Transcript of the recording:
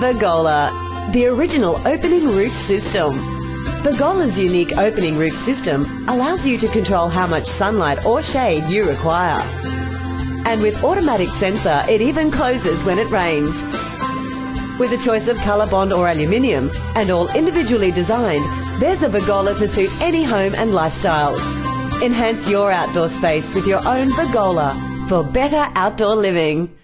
Vergola, the original opening roof system. Vergola's unique opening roof system allows you to control how much sunlight or shade you require. And with automatic sensor, it even closes when it rains. With a choice of Colorbond or aluminium and all individually designed, there's a Vergola to suit any home and lifestyle. Enhance your outdoor space with your own Vergola for better outdoor living.